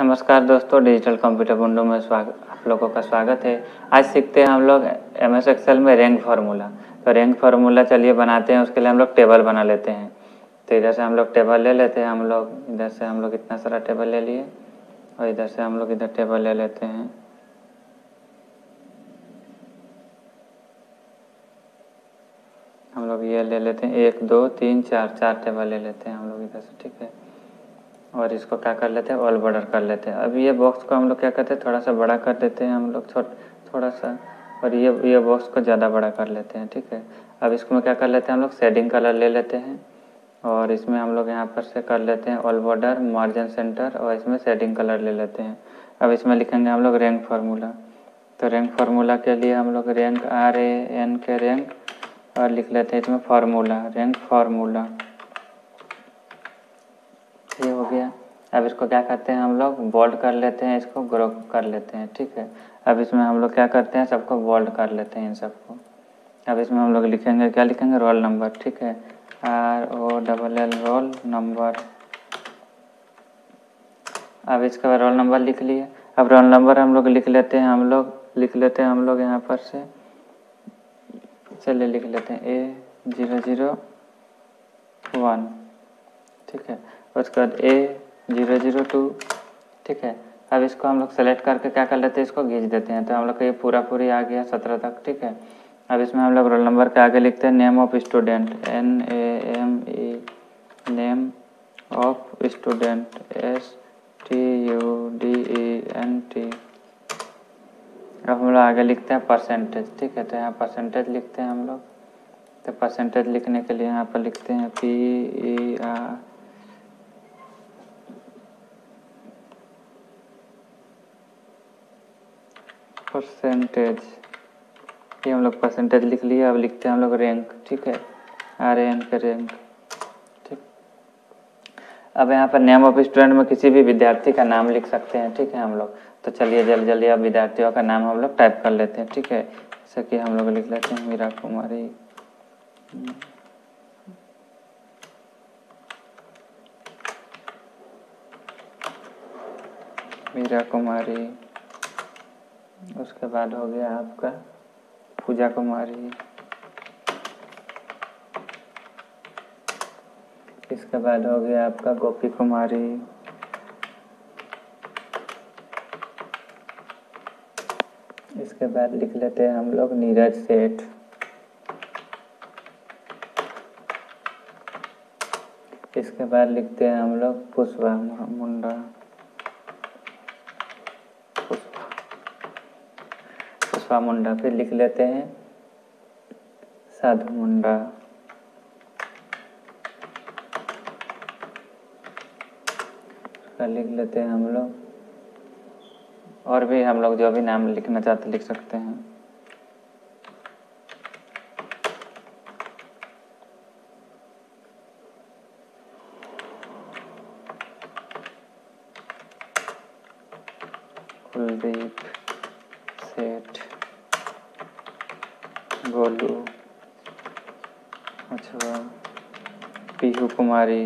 नमस्कार दोस्तों, digital computer window में स्वागत आप लोगों का स्वागत है। आज सीखते हैं हम लोग एम एस एक्सेल में रैंक फार्मूला। तो रैंक फार्मूला चलिए बनाते हैं, उसके लिए हम लोग टेबल बना लेते हैं। तो इधर से हम लोग टेबल ले लेते हैं, हम लोग इधर से हम लोग इतना सारा टेबल ले लिए, और इधर से हम लोग इधर टेबल ले लेते हैं। हम लोग ये ले लेते हैं, एक, दो, तीन, चार चार टेबल ले लेते हैं हम लोग इधर से, ठीक है? और इसको क्या कर लेते हैं? ऑल बॉर्डर कर लेते हैं। अब ये बॉक्स को हम लोग क्या करते हैं? थोड़ा सा बड़ा कर देते हैं हम लोग थोड़ा सा। और ये ये बॉक्स को ज़्यादा बड़ा कर लेते हैं, ठीक है? अब इसको में क्या कर लेते हैं? हम लोग शेडिंग कलर ले लेते हैं। और इसमें हम लोग यहाँ पर से कर लेते हैं ऑल बॉर्डर मार्जिन सेंटर और इसमें शेडिंग कलर ले लेते हैं। अब इसमें लिखेंगे हम लोग रैंक फार्मूला तो रैंक फार्मूला के लिए हम लोग rank R A N K rank और लिख लेते हैं इसमें फार्मूला रैंक फार्मूला ये हो गया अब इसको क्या करते हैं हम लोग? बोल्ड कर लेते हैं इसको ग्रो कर लेते हैं, ठीक है? अब इसमें हम लोग क्या करते हैं? सबको बोल्ड कर लेते हैं इन सबको। अब इसमें हम लोग लिखेंगे, क्या लिखेंगे? रोल नंबर ठीक है? R O double L roll number अब इसके रोल नंबर लिख लिए। अब रोल नंबर हम लोग लिख लेते हैं, हम लोग लिख लेते हैं, हम लोग यहाँ पर से। चलिए लिख लेते हैं। ए ज़ीरो ज़ीरो वन ठीक है? उसके बाद ए ज़ीरो ज़ीरो टू, ठीक है? अब इसको हम लोग सेलेक्ट करके क्या कर लेते हैं? इसको घींच देते हैं। तो हम लोग का ये पूरा पूरी आ गया सत्रह तक, ठीक है? अब इसमें हम लोग रोल नंबर के आगे लिखते हैं name of student N A M E name of student S T U D E N T अब हम लोग आगे लिखते हैं परसेंटेज ठीक है? तो यहाँ परसेंटेज लिखते हैं हम लोग। तो परसेंटेज लिखने के लिए यहाँ पर लिखते हैं पी ई आर परसेंटेज ये हम लोग परसेंटेज लिख लिए, अब लिखते हैं हम लोग रैंक ठीक है? आर एन के रैंक ठीक। अब यहाँ पर नेम ऑफ़ स्टूडेंट में किसी भी विद्यार्थी का नाम लिख सकते हैं, ठीक है हम लोग? तो चलिए जल्दी जल्दी अब विद्यार्थियों का नाम हम लोग टाइप कर लेते हैं, ठीक है? जैसे कि हम लोग लिख लेते हैं मीरा कुमारी। मीरा कुमारी। उसके बाद हो गया आपका पूजा कुमारी। इसके बाद हो गया आपका गोपी कुमारी। इसके बाद लिख लेते हैं हम लोग नीरज सेठ। इसके बाद लिखते हैं हम लोग पुष्पा मुंडा। पुष्पा मुंडा फिर लिख लेते हैं। साधु मुंडा। लिख लेते हैं हम लोग। और भी हम लोग जो भी नाम लिखना चाहते लिख सकते हैं। कुलदीप सेठ। गोलू अच्छा पीहू कुमारी।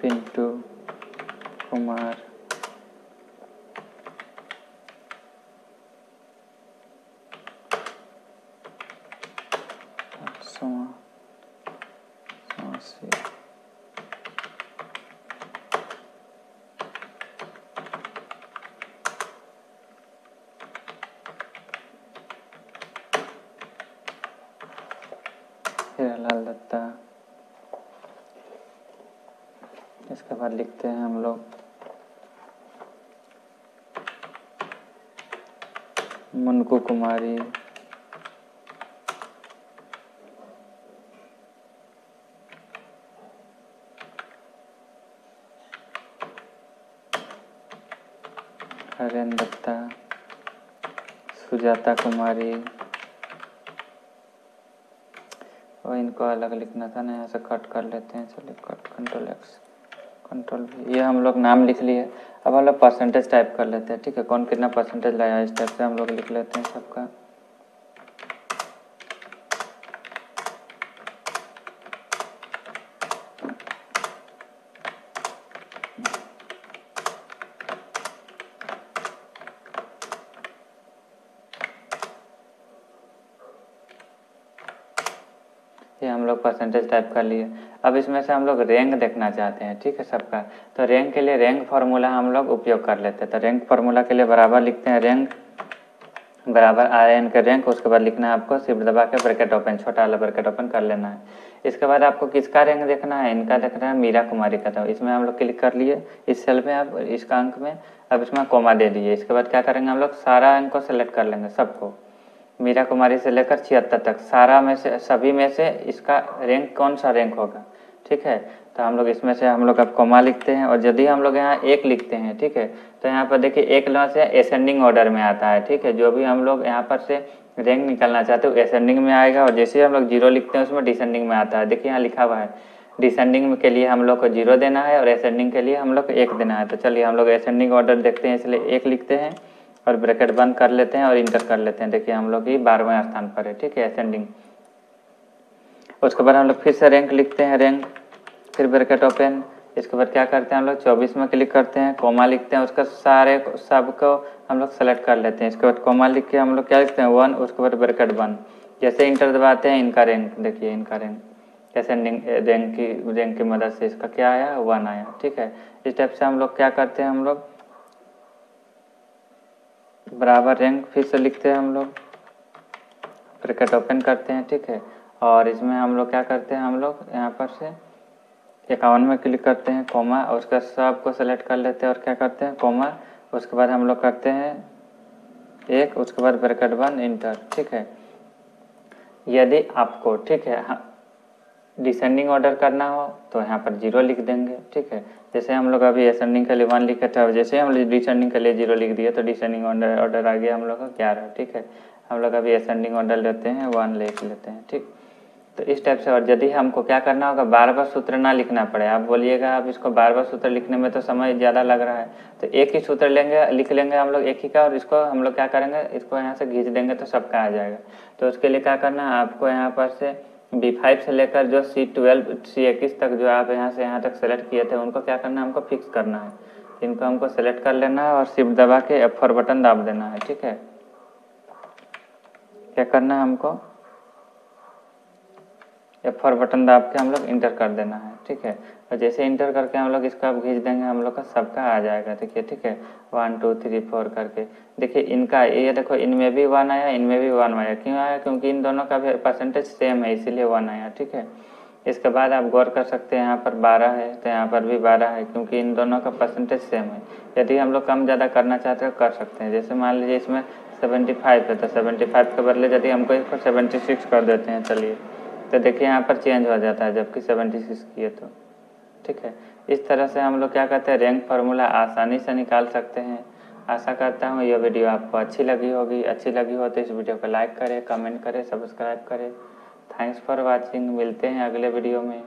पिंटू कुमार हीरालाल दत्ता इसके बाद लिखते हैं हम लोग। मुनकू कुमारी। हरेंद्र दत्ता सुजाता कुमारी। और इनको अलग लिखना था ना, यहाँ से कट कर लेते हैं, चलिए कट कंट्रोल एक्स कंट्रोल भी ये हम लोग नाम लिख लिए। अब हम लोग परसेंटेज टाइप कर लेते हैं, ठीक है? कौन कितना परसेंटेज लाया इस टाइप से हम लोग लिख लेते हैं सबका। ये हम लोग परसेंटेज टाइप कर लिए। अब इसमें से हम लोग रैंक देखना चाहते हैं, ठीक है सबका। तो रैंक के लिए रैंक फार्मूला हम लोग उपयोग कर लेते हैं। तो रैंक फार्मूला के लिए बराबर लिखते हैं रैंक बराबर आर एन का रैंक उसके बाद लिखना है आपको सिर्फ़ दबा के ब्रैकेट ओपन छोटा वाला ब्रैकेट ओपन कर लेना है। इसके बाद आपको किसका रैंक देखना है? इनका देखना है मीरा कुमारी का। तो इसमें हम लोग क्लिक कर लिए, इस सेल में आप इसका अंक में। अब इसमें कोमा दे दिए। इसके बाद क्या करेंगे हम लोग? सारा अंक को सेलेक्ट कर लेंगे सबको। मीरा कुमारी से लेकर छिहत्तर तक। सारा में से, सभी में से इसका रैंक कौन सा रैंक होगा? ठीक है तो हम लोग इसमें से हम लोग अब कोमा लिखते हैं और यदि हम लोग यहाँ एक लिखते हैं ठीक है तो यहाँ पर देखिए एक लॉ से असेंडिंग ऑर्डर में आता है ठीक है जो भी हम लोग यहाँ पर से रैंक निकलना चाहते हो असेंडिंग में आएगा और जैसे हम लोग ज़ीरो लिखते हैं उसमें डिसेंडिंग में आता है देखिए यहाँ लिखा हुआ है डिसेंडिंग के लिए हम लोग को ज़ीरो देना है और एसेंडिंग के लिए हम लोग को एक देना है तो चलिए हम लोग एसेंडिंग ऑर्डर देखते हैं इसलिए एक लिखते हैं और ब्रैकेट बंद कर लेते हैं और इंटर कर लेते हैं देखिए हम लोग ये बारहवें स्थान पर है ठीक है असेंडिंग उसके बाद हम लोग फिर से रैंक लिखते हैं रैंक फिर ब्रैकेट ओपन इसके बाद क्या करते हैं हम लोग? चौबीस में क्लिक करते हैं कोमा लिखते हैं, उसका सारे सबको हम लोग सेलेक्ट कर लेते हैं। इसके बाद कोमा लिख के हम लोग क्या लिखते हैं? वन उसके बाद ब्रैकेट वन जैसे इंटर दबाते हैं, इनका रैंक देखिए इनका रैंक असेंडिंग रैंक की रैंक की मदद से इसका क्या आया? वन आया, ठीक है? इस टाइप से हम लोग क्या करते हैं हम लोग? बराबर रैंक फिर से लिखते हैं हम लोग। ब्रैकेट ओपन करते हैं, ठीक है? और इसमें हम लोग क्या करते हैं हम लोग? यहाँ पर से इक्यावन में क्लिक करते हैं कोमा और उसका सबको सेलेक्ट कर लेते हैं, और क्या करते हैं कोमा उसके बाद हम लोग करते हैं एक, उसके बाद ब्रैकेट वन इंटर ठीक है? यदि आपको, ठीक है डिसेंडिंग ऑर्डर करना हो तो यहाँ पर ज़ीरो लिख देंगे, ठीक है? जैसे हम लोग अभी असेंडिंग के लिए वन लिखे थे जैसे हम लोग डिसेंडिंग के लिए ज़ीरो लिख दिए तो डिसेंडिंग ऑर्डर ऑर्डर आ गया हम लोग का ग्यारह ठीक है? हम लोग अभी असेंडिंग ऑर्डर लेते हैं वन लिख लेते हैं, ठीक? तो इस टाइप से और यदि हमको क्या करना होगा बार बार सूत्र ना लिखना पड़े। आप बोलिएगा, आप इसको बार बार सूत्र लिखने में तो समय ज़्यादा लग रहा है। तो एक ही सूत्र लेंगे, लिख लेंगे हम लोग एक ही का और इसको हम लोग क्या करेंगे, इसको यहाँ से घींच देंगे तो सबका आ जाएगा। तो उसके लिए क्या करना है आपको यहाँ पर से बी फाइव से लेकर जो सी ट्वेल्व सी इक्कीस तक जो आप यहाँ से यहाँ तक सेलेक्ट किए थे, उनको क्या करना है हमको फिक्स करना है। इनको हमको सेलेक्ट कर लेना है और शिफ्ट दबा के एफ़ फोर बटन दाब देना है, ठीक है? क्या करना है हमको? एफ़ फोर बटन दाब के हम लोग इंटर कर देना है, ठीक है? और जैसे इंटर करके हम लोग इसको खींच देंगे, हम लोग का सबका आ जाएगा देखिए ठीक है? वन टू थ्री फोर करके। देखिए, इनका ये देखो, इनमें भी वन आया, इनमें भी वन आया। क्यों आया? क्योंकि इन दोनों का भी परसेंटेज सेम है, इसीलिए वन आया, ठीक है? इसके बाद आप गौर कर सकते हैं, यहाँ पर बारह है तो यहाँ पर भी बारह है, क्योंकि इन दोनों का परसेंटेज सेम है। यदि हम लोग कम ज़्यादा करना चाहते हैं, कर सकते हैं। जैसे मान लीजिए इसमें सेवेंटी फाइव है तो सेवेंटी फाइव के बदले यदि हमको इसको सेवेंटी सिक्स कर देते हैं, चलिए। तो देखिए, यहाँ पर चेंज हो जाता है, जबकि सेवेंटी सिक्स किए तो। ठीक है? इस तरह से हम लोग क्या कहते हैं रैंक फार्मूला आसानी से निकाल सकते हैं। आशा करता हूँ यह वीडियो आपको अच्छी लगी होगी। अच्छी लगी हो तो इस वीडियो को लाइक करें कमेंट करें सब्सक्राइब करें। थैंक्स फॉर वॉचिंग मिलते हैं अगले वीडियो में।